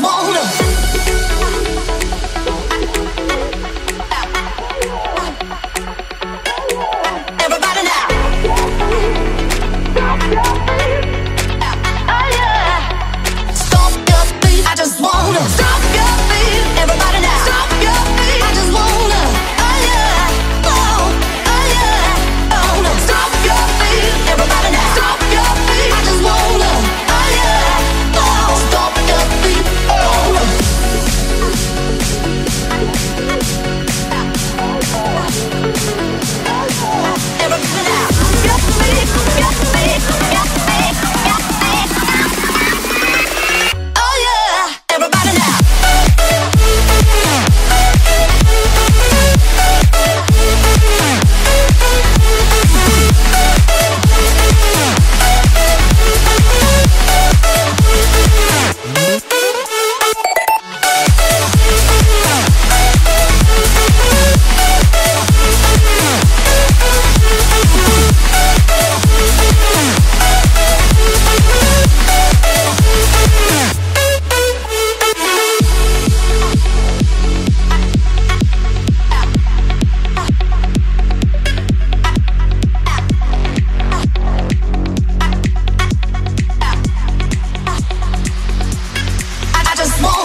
wanna just want